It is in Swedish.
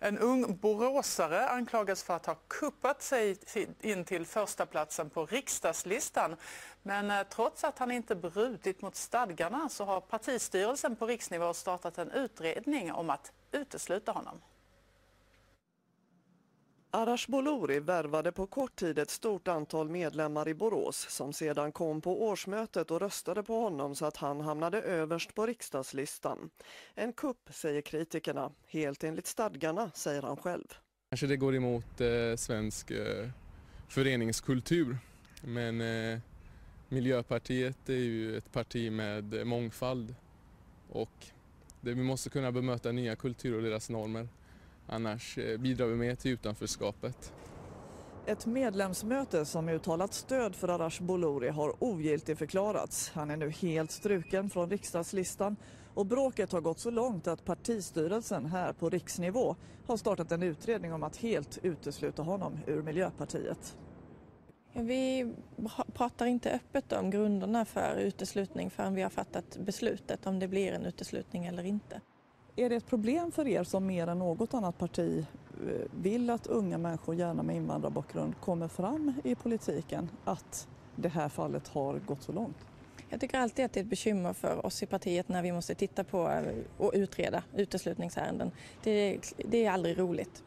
En ung boråsare anklagas för att ha kuppat sig in till första platsen på riksdagslistan. Men eh, trots att han inte brutit mot stadgarna så har partistyrelsen på riksnivå startat en utredning om att utesluta honom. Arash Bolori värvade på kort tid ett stort antal medlemmar i Borås som sedan kom på årsmötet och röstade på honom så att han hamnade överst på riksdagslistan. En kupp, säger kritikerna. Helt enligt stadgarna, säger han själv. Kanske det går emot eh, svensk eh, föreningskultur men eh, Miljöpartiet är ju ett parti med eh, mångfald och det, vi måste kunna bemöta nya kulturer och deras normer. Annars eh, bidrar vi mer till utanförskapet. Ett medlemsmöte som uttalat stöd för Arash Bolori har ogiltigförklarats. Han är nu helt struken från riksdagslistan och bråket har gått så långt att partistyrelsen här på riksnivå har startat en utredning om att helt utesluta honom ur Miljöpartiet. Vi pratar inte öppet om grunderna för uteslutning förrän vi har fattat beslutet om det blir en uteslutning eller inte. Är det ett problem för er som mer än något annat parti eh, vill att unga människor, gärna med invandrarbakgrund, kommer fram i politiken att det här fallet har gått så långt? Jag tycker alltid att det är ett bekymmer för oss i partiet när vi måste titta på eh, och utreda uteslutningsärenden. Det, det är aldrig roligt.